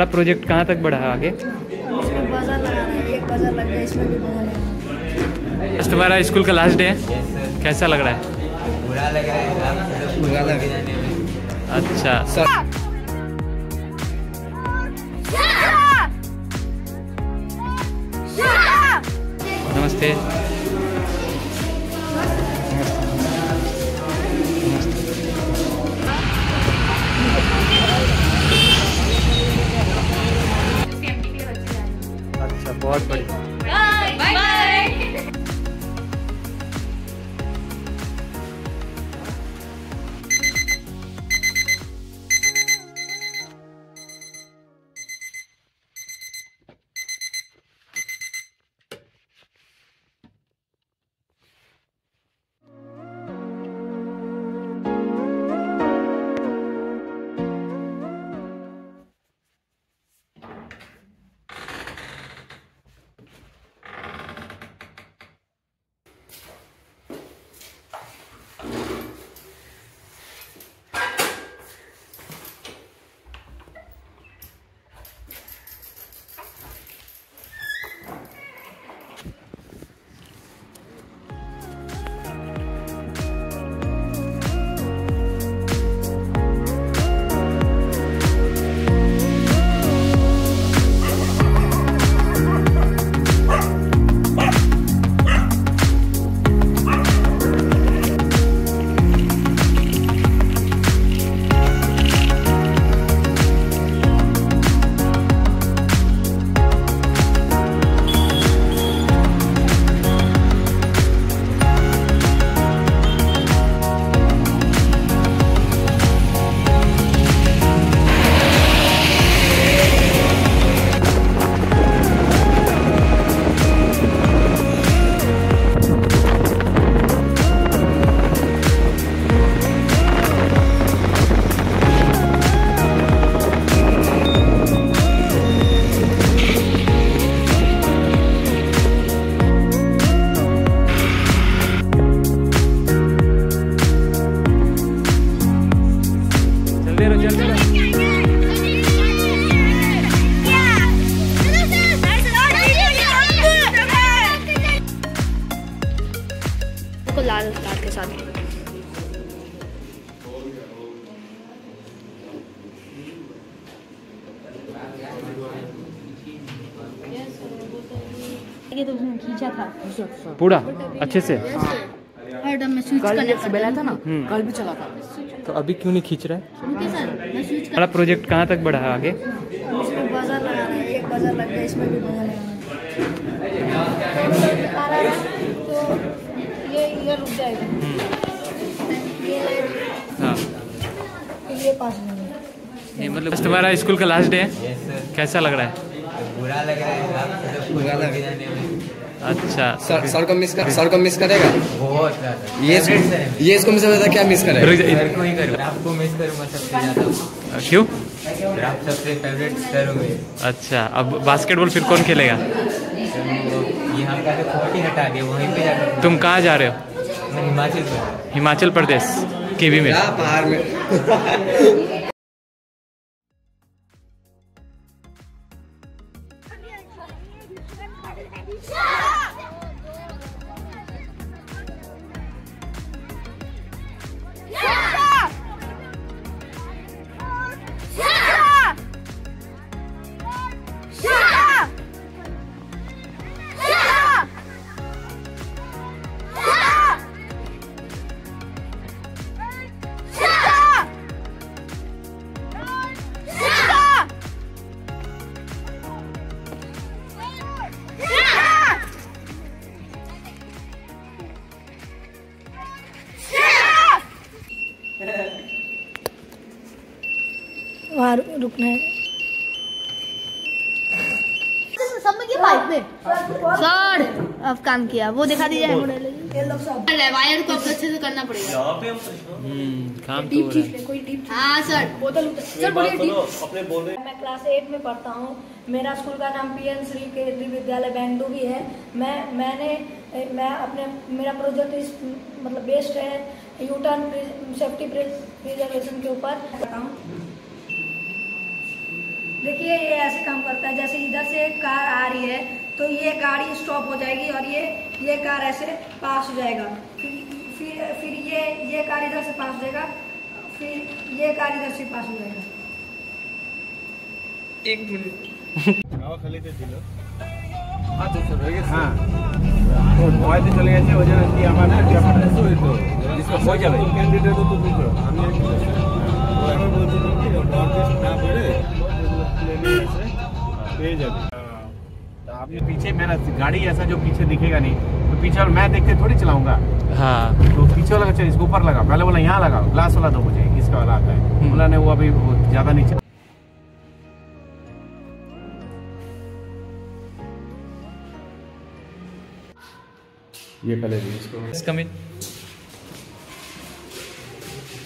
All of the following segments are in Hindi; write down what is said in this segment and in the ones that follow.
हमारा प्रोजेक्ट कहाँ तक बढ़ा आगे? आज तुम्हारा स्कूल का लास्ट डे है। कैसा लग रहा है बुरा लग रहा है लग रहा है? अच्छा। नमस्ते। बहुत बढ़िया। ये तो उसने खींचा था। पूरा? अच्छे से? हर टाइम मैं स्विच करने बेला था ना? हम्म। कल भी चला था। तो अभी क्यों नहीं खींच रहा? है हमारा प्रोजेक्ट कहाँ तक बढ़ा है आगे? इसमें बजर लगा रहे हैं एक बजर लग गया इसमें भी बजर लगा रहे हैं। तो ये इधर ये हाँ। ये पास में नहीं मतलब तुम्हारा स्कूल का लास्ट डे है? कैसा लग रहा है? बुरा लग रहा है। अच्छा। सर सर को मिस कर सर को मिस करेगा? बहुत ये इसको मिस क्या मिस करेगा? को ही करूँ। आपको मिस करूँगा सबसे ज़्यादा। क्यों? आप सबसे फेवरेट सर हो अच्छा अब बास्केटबॉल फिर कौन खेलेगा? यहाँ का कोर्ट ही हटा दिया वहीं पे जाकर तुम कहाँ जा रहे हो? हिमाचल में हिमाचल प्रदेश केवी में। पहाड़ में? वहाँ रुकना है। सब में क्या पाइप में सर अब काम किया वो दिखा दीजिए वायर को अच्छे से करना पड़ेगा। हम्म, काम तो डीप हो रहा ले कोई डीप हाँ सर बोतल सर बोलिए डीप मैं क्लास एट में पढ़ता हूँ। मेरा स्कूल का नाम पी एन श्री केंद्रीय विद्यालय बैंडू भी है। मैं मैंने मैं अपने मेरा प्रोजेक्ट इस मतलब बेस्ट है यूटर्न सेफ्टी प्रिजर्वेशन के ऊपर। हूँ। देखिए ये ऐसे काम करता है जैसे इधर से एक कार आ रही है तो ये गाड़ी स्टॉप हो जाएगी और ये ये कार ऐसे पास हो जाएगा फिर फिर फिर ये ये कार इधर से पास हो जाएगा फिर ये कार इधर से पास हो जाएगा হ্যাঁ ও ভয়তে চলে গেছে ওই জন্য কি আমার ব্যাপারটা হয়ে যাবে ক্যান্ডিডেটও তো দুটো আমি आपने पीछे मेरा गाड़ी ऐसा जो पीछे दिखेगा नहीं तो पीछे मैं देखते थोड़ी चलाऊँगा। हाँ। तो पीछे वाला अच्छा, चल इसको ऊपर लगा पहले बोला यहाँ लगा ग्लास वाला दो मुझे किसका वाला आता है। हम्म। बोला वो अभी ज़्यादा नीचे ये पहले इसको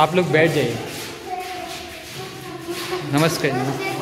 आप लोग बैठ जाइए। नमस्कार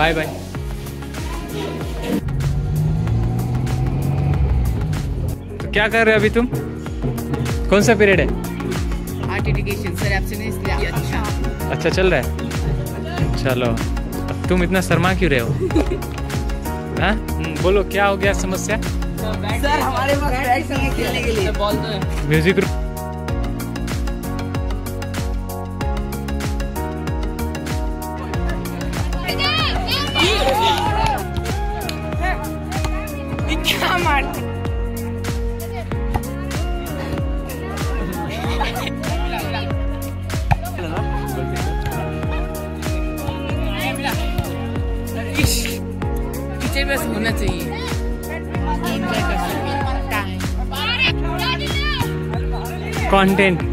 बाय बाय तो क्या कर रहे हो अभी तुम? कौन सा पीरियड है? आर्ट एजुकेशन सर इसलिए अच्छा। अच्छा चल रहा है। चलो। अब तुम इतना शर्मा क्यों रहे हो? हाँ? हम्म, बोलो क्या हो गया समस्या? सर हमारे पास बैट नहीं है खेलने के लिए। बॉल तो है। Music content.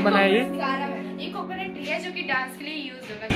क्या बनाया ये? कोकोनट है। जो कि डांस के लिए यूज़ होगा।